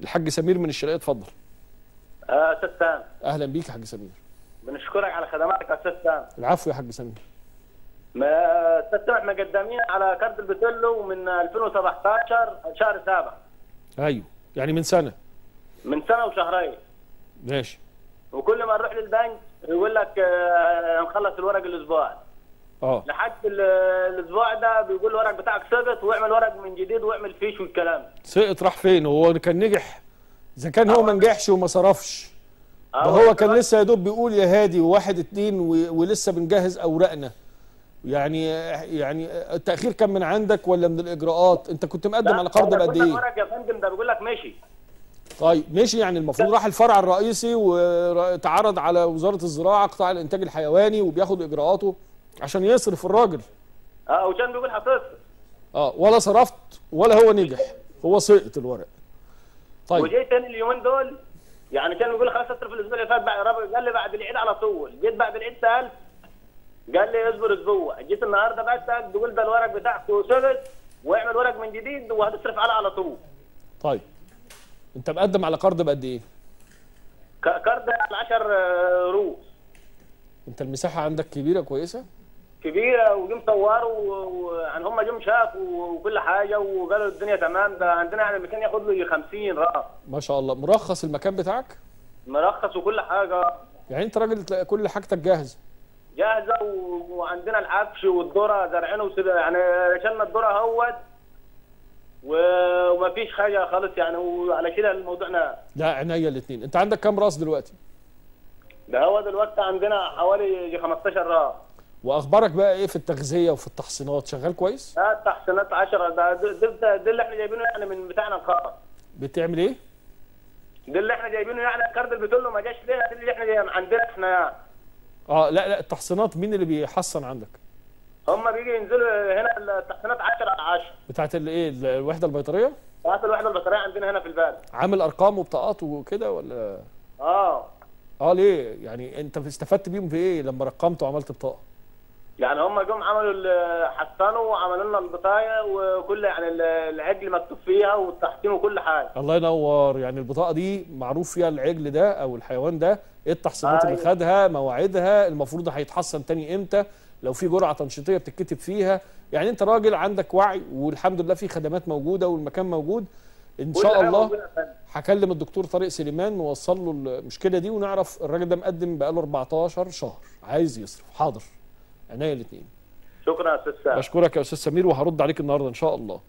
الحاج سمير من الشرقية اتفضل. آه، أستاذ سام. أهلا بيك يا حاج سمير. بنشكرك على خدماتك يا أستاذ سام. العفو يا حاج سمير. ما أستاذ سام إحنا قدامين على كارت البتلو من 2017 شهر سابع. أيوه يعني من سنة. من سنة وشهرين. ماشي. وكل ما نروح للبنك يقول لك آه، هنخلص الورق الأسبوع آه. لحد ال- الأسبوع ده بيقول الورق بتاعك سقط واعمل ورق من جديد واعمل فيش والكلام سقط راح فين؟ هو كان نجح. إذا كان هو ما نجحش وما صرفش. ده آه، هو كان لسه يا دوب بيقول يا هادي وواحد اتنين ولسه بنجهز أوراقنا. يعني يعني التأخير كان من عندك ولا من الإجراءات؟ أنت كنت مقدم على قرض بقد إيه؟ ورق يا فندم ده بيقول لك مشي طيب ماشي. يعني المفروض راح الفرع الرئيسي وتعرض على وزارة الزراعة قطاع الإنتاج الحيواني وبياخد إجراءاته. عشان يصرف الراجل. آه وكان بيقول هتصرف آه ولا صرفت ولا هو نجح. هو سقط الورق. طيب. وجيت تاني اليومين دول يعني كان بيقول خلاص أصرف الأسبوع اللي فات قال لي بعد العيد على طول. جيت بعد العيد سالت قال لي اصبر أسبوع. جيت النهارده بسال بيقول ده الورق بتاعك سقط واعمل ورق من جديد وهتصرف عليه على طول. طيب. انت مقدم على قرض بقد إيه؟ كارد على 10 روس انت المساحة عندك كبيرة كويسة؟ كبيره وجم مصوروا ويعني هم جم شافوا وكل حاجة وقالوا الدنيا تمام. ده عندنا يعني المكان ياخد له 50 راس ما شاء الله. مرخص المكان بتاعك؟ مرخص وكل حاجة. يعني انت راجل كل حاجتك جاهزة؟ جاهزة وعندنا العفش والذرة زرعينه يعني شلنا الذرة اهوت ومفيش حاجة خالص يعني. وعلى كده الموضوعنا لا عينيا الاثنين انت عندك كام راس دلوقتي؟ ده هو دلوقتي عندنا حوالي يجي 15 راس. وأخبارك بقى إيه في التغذية وفي التحصينات؟ شغال كويس؟ ده تحسينات 10 ده ده, ده, اللي إحنا جايبينه يعني من بتاعنا الخاص. بتعمل إيه؟ ده اللي إحنا جايبينه يعني الكارد اللي بتقول له ما جاش ليه؟ ده اللي إحنا جايبينه عندنا إحنا يعني. آه لا لا التحصينات مين اللي بيحصن عندك؟ هم بيجي ينزلوا هنا التحسينات 10 على 10 بتاعت الايه الوحدة البيطرية؟ ساعات الوحدة البصريه عندنا هنا في البلد. عامل أرقام وبطاقات وكده ولا؟ آه. آه ليه؟ يعني أنت استفدت بيهم في إيه لما رقمت وعملت بطاقة؟ يعني هم جم عملوا حسنوا وعملوا لنا البطاية وكل يعني ال- العجل مكتوب فيها والتحسين وكل حاجة. الله ينور. يعني البطاقة دي معروف فيها العجل ده أو الحيوان ده إيه التحصينات اللي أيوة. خدها مواعيدها المفروض هيتحصن تاني إمتى لو في جرعة تنشيطية بتتكتب فيها. يعني أنت راجل عندك وعي والحمد لله في خدمات موجودة والمكان موجود. إن شاء الله. هكلم الدكتور طارق سليمان نوصل له المشكلة دي ونعرف الراجل ده مقدم بقاله 14 شهر. عايز يصرف. حاضر. عينيا الاثنين. شكرا يا أستاذ بشكرك يا أستاذ سمير وهرد عليك النهارده إن شاء الله.